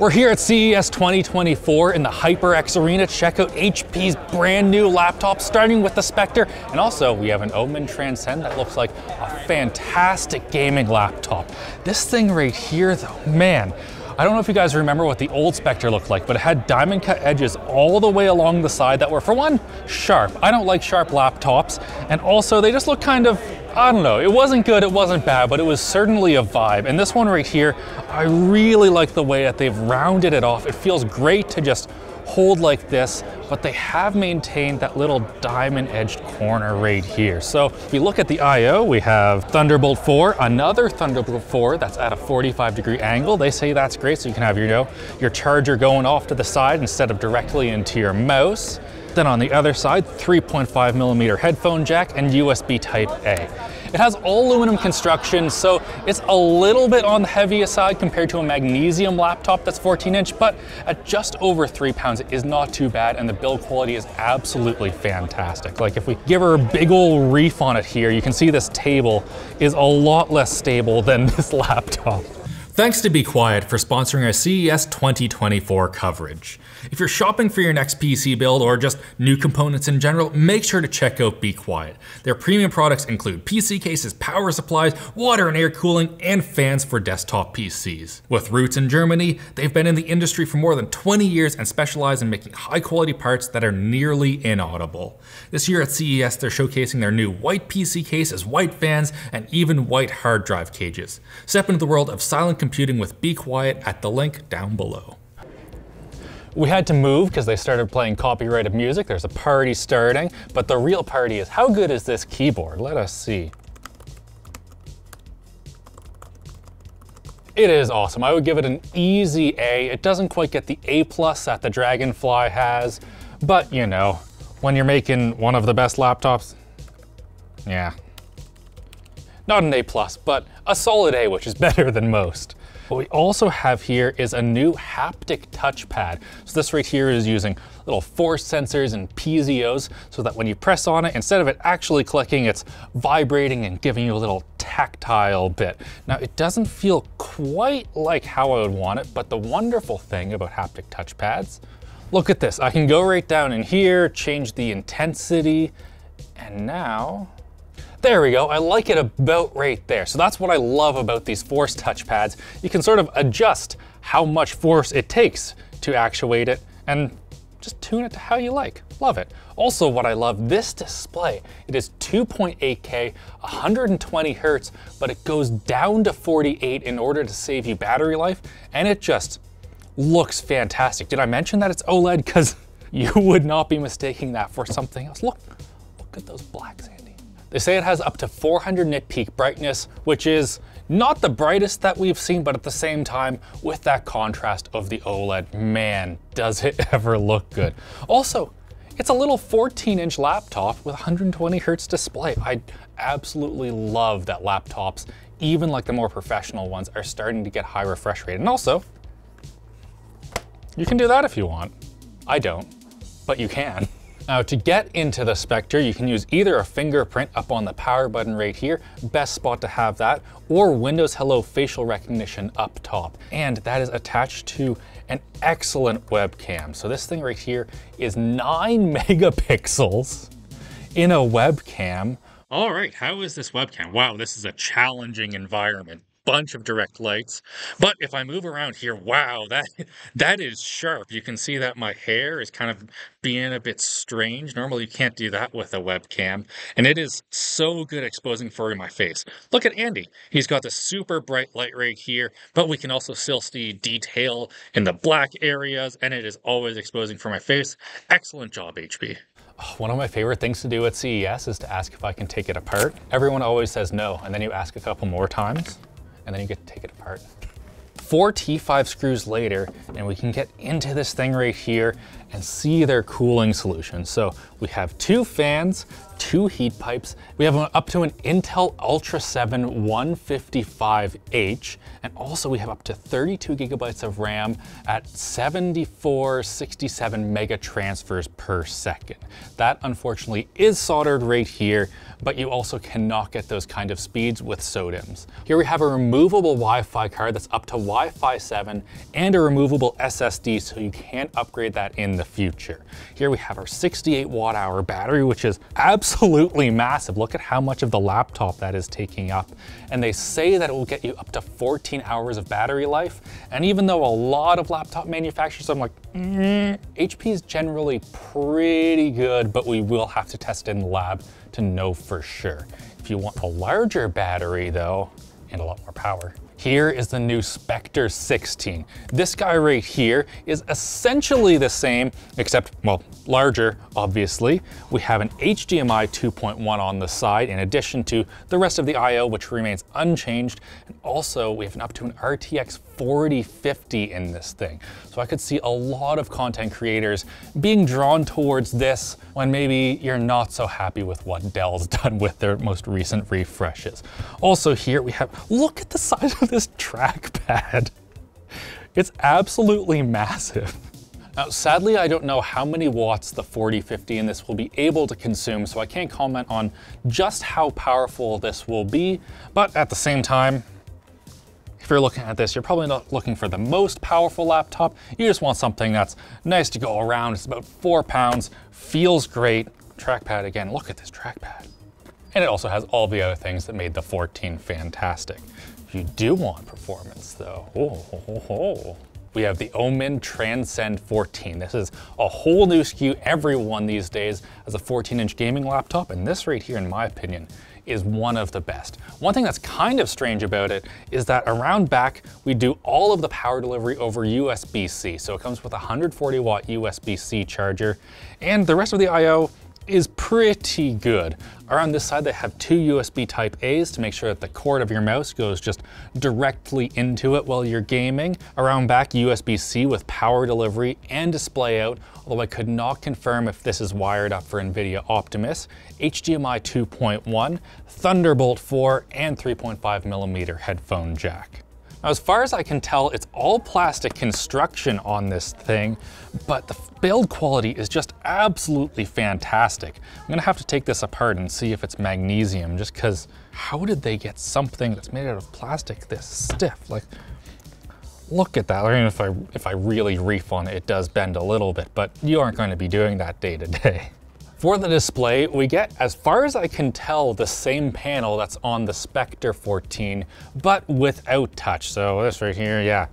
We're here at CES 2024 in the HyperX Arena. Check out HP's brand new laptop, starting with the Spectre. And also, we have an Omen Transcend that looks like a fantastic gaming laptop. This thing right here, though, man, I don't know if you guys remember what the old Spectre looked like, but it had diamond cut edges all the way along the side that were, for one, sharp. I don't like sharp laptops, and also they just look kind of, I don't know, it wasn't good, it wasn't bad, but it was certainly a vibe. And this one right here, I really like the way that they've rounded it off. It feels great to just hold like this, but they have maintained that little diamond edged corner right here. So if you look at the IO, we have Thunderbolt 4, another Thunderbolt 4 that's at a 45 degree angle. They say that's great, so you can have your, you know, your charger going off to the side instead of directly into your mouse. Then on the other side, 3.5 millimeter headphone jack and USB type A. It has all aluminum construction, so it's a little bit on the heavier side compared to a magnesium laptop that's 14 inch, but at just over three pounds, it is not too bad, and the build quality is absolutely fantastic. Like if we give her a big old reef on it here, you can see this table is a lot less stable than this laptop. Thanks to Be Quiet for sponsoring our CES 2024 coverage. If you're shopping for your next PC build or just new components in general, make sure to check out Be Quiet. Their premium products include PC cases, power supplies, water and air cooling, and fans for desktop PCs. With roots in Germany, they've been in the industry for more than 20 years and specialize in making high quality parts that are nearly inaudible. This year at CES, they're showcasing their new white PC cases, white fans, and even white hard drive cages. Step into the world of silent computing with Be Quiet at the link down below. We had to move because they started playing copyrighted music. There's a party starting, but the real party is how good is this keyboard? Let us see. It is awesome. I would give it an easy A. It doesn't quite get the A plus that the Dragonfly has, but you know, when you're making one of the best laptops, yeah, not an A+, plus, but a solid A, which is better than most. What we also have here is a new haptic touchpad. So this right here is using little force sensors and piezo's so that when you press on it, instead of it actually clicking, it's vibrating and giving you a little tactile bit. Now it doesn't feel quite like how I would want it, but the wonderful thing about haptic touchpads, look at this. I can go right down in here, change the intensity, and now there we go, I like it about right there. So that's what I love about these force touchpads. You can sort of adjust how much force it takes to actuate it and just tune it to how you like. Love it. Also, what I love, this display, it is 2.8K, 120 hertz, but it goes down to 48 in order to save you battery life, and it just looks fantastic. Did I mention that it's OLED? Because you would not be mistaking that for something else. Look, look at those blacks. They say it has up to 400 nit peak brightness, which is not the brightest that we've seen, but at the same time, with that contrast of the OLED, man, does it ever look good. Also, it's a little 14 inch laptop with 120 hertz display. I absolutely love that laptops, even like the more professional ones, are starting to get high refresh rate. And also, you can do that if you want. I don't, but you can. Now to get into the Spectre, you can use either a fingerprint up on the power button right here, best spot to have that, or Windows Hello facial recognition up top. And that is attached to an excellent webcam. So this thing right here is nine megapixels in a webcam. All right, how is this webcam? Wow, this is a challenging environment bunch of direct lights. But if I move around here, wow, that that is sharp. You can see that my hair is kind of being a bit strange. Normally you can't do that with a webcam. And it is so good exposing for my face. Look at Andy. He's got the super bright light right here, but we can also still see detail in the black areas, and it is always exposing for my face. Excellent job, HP. Oh, one of my favorite things to do at CES is to ask if I can take it apart. Everyone always says no, and then you ask a couple more times and then you get to take it apart. Four T5 screws later, and we can get into this thing right here, and see their cooling solution. So we have two fans, two heat pipes. We have up to an Intel Ultra 7 155H, and also we have up to 32 gigabytes of RAM at 7467 mega transfers per second. That unfortunately is soldered right here, but you also cannot get those kind of speeds with SODIMMs. Here we have a removable Wi-Fi card that's up to Wi-Fi 7 and a removable SSD so you can upgrade that in the future. Here we have our 68 watt hour battery, which is absolutely massive. Look at how much of the laptop that is taking up. And they say that it will get you up to 14 hours of battery life. And even though a lot of laptop manufacturers, I'm like, mm, HP is generally pretty good, but we will have to test in the lab to know for sure. If you want a larger battery though, and a lot more power, here is the new Spectre 16. This guy right here is essentially the same, except, well, larger, obviously. We have an HDMI 2.1 on the side, in addition to the rest of the I.O., which remains unchanged. And also, we have an up to an RTX 4050 in this thing. So I could see a lot of content creators being drawn towards this when maybe you're not so happy with what Dell's done with their most recent refreshes. Also here we have, look at the size of this trackpad. It's absolutely massive. Now, sadly, I don't know how many watts the 4050 in this will be able to consume, so I can't comment on just how powerful this will be, but at the same time, if you're looking at this, you're probably not looking for the most powerful laptop. You just want something that's nice to go around. It's about four pounds, feels great. Trackpad again, look at this trackpad. And it also has all the other things that made the 14 fantastic. If you do want performance though, oh, oh, oh, we have the Omen Transcend 14. This is a whole new SKU. Everyone these days has a 14 inch gaming laptop. And this right here, in my opinion, is one of the best. One thing that's kind of strange about it is that around back, we do all of the power delivery over USB-C. So it comes with a 140 watt USB-C charger and the rest of the I.O is pretty good. Around this side, they have two USB type A's to make sure that the cord of your mouse goes just directly into it while you're gaming. Around back, USB-C with power delivery and display out, although I could not confirm if this is wired up for NVIDIA Optimus. HDMI 2.1, Thunderbolt 4, and 3.5 millimeter headphone jack. Now, as far as I can tell, it's all plastic construction on this thing, but the build quality is just absolutely fantastic. I'm gonna have to take this apart and see if it's magnesium, just cause how did they get something that's made out of plastic this stiff? Like, look at that. I mean, if I, if I really reef on it, it does bend a little bit, but you aren't going to be doing that day to day. For the display, we get, as far as I can tell, the same panel that's on the Spectre 14, but without touch. So this right here, yeah,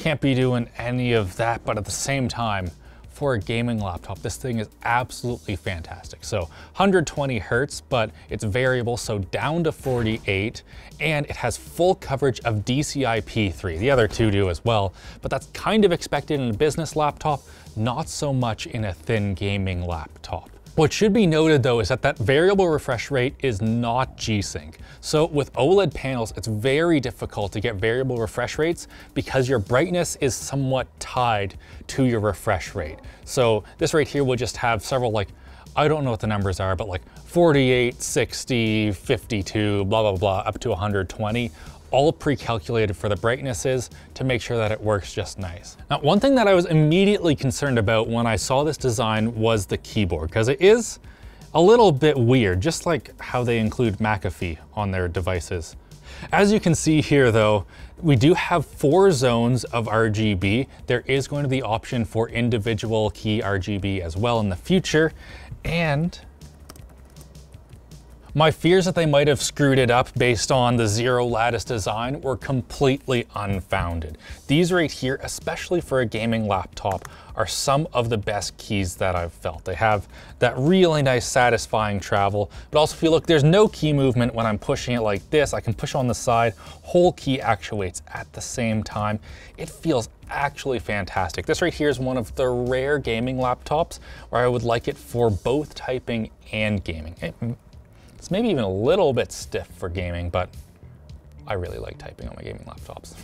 can't be doing any of that, but at the same time, for a gaming laptop, this thing is absolutely fantastic. So 120 hertz, but it's variable, so down to 48, and it has full coverage of DCI-P3. The other two do as well, but that's kind of expected in a business laptop, not so much in a thin gaming laptop. What should be noted though is that that variable refresh rate is not G-Sync. So with OLED panels, it's very difficult to get variable refresh rates because your brightness is somewhat tied to your refresh rate. So this right here will just have several like, I don't know what the numbers are, but like 48, 60, 52, blah, blah, blah, up to 120 all pre-calculated for the brightnesses to make sure that it works just nice. Now, one thing that I was immediately concerned about when I saw this design was the keyboard, because it is a little bit weird, just like how they include McAfee on their devices. As you can see here though, we do have four zones of RGB. There is going to be option for individual key RGB as well in the future. And my fears that they might have screwed it up based on the zero lattice design were completely unfounded. These right here, especially for a gaming laptop, are some of the best keys that I've felt. They have that really nice satisfying travel, but also if you look, there's no key movement when I'm pushing it like this. I can push on the side, whole key actuates at the same time. It feels actually fantastic. This right here is one of the rare gaming laptops where I would like it for both typing and gaming. It, it's maybe even a little bit stiff for gaming, but I really like typing on my gaming laptops.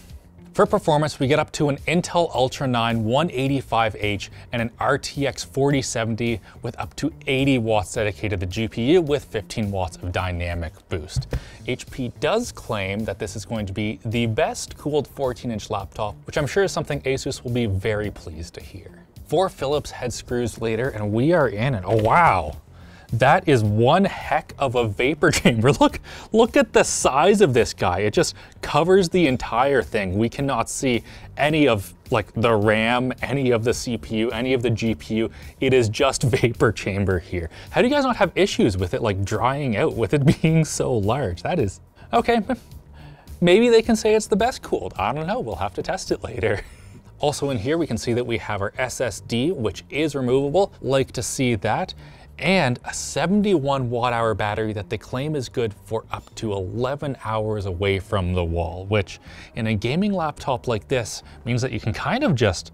For performance, we get up to an Intel Ultra 9 185H and an RTX 4070 with up to 80 watts dedicated to the GPU with 15 watts of dynamic boost. HP does claim that this is going to be the best cooled 14-inch laptop, which I'm sure is something Asus will be very pleased to hear. Four Phillips head screws later, and we are in it. Oh, wow. That is one heck of a vapor chamber. Look, look at the size of this guy. It just covers the entire thing. We cannot see any of like the RAM, any of the CPU, any of the GPU. It is just vapor chamber here. How do you guys not have issues with it like drying out with it being so large? That is, okay, maybe they can say it's the best cooled. I don't know, we'll have to test it later. Also in here, we can see that we have our SSD, which is removable. Like to see that and a 71 watt hour battery that they claim is good for up to 11 hours away from the wall, which in a gaming laptop like this means that you can kind of just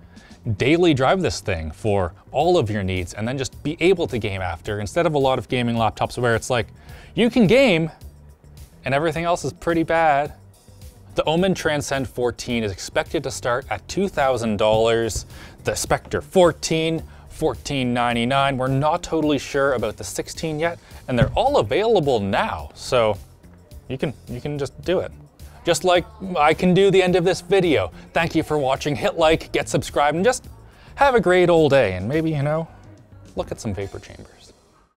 daily drive this thing for all of your needs and then just be able to game after instead of a lot of gaming laptops where it's like, you can game and everything else is pretty bad. The Omen Transcend 14 is expected to start at $2,000. The Spectre 14 $14.99. We're not totally sure about the 16 yet, and they're all available now, so you can, you can just do it. Just like I can do the end of this video. Thank you for watching, hit like, get subscribed, and just have a great old day, and maybe, you know, look at some vapor chambers.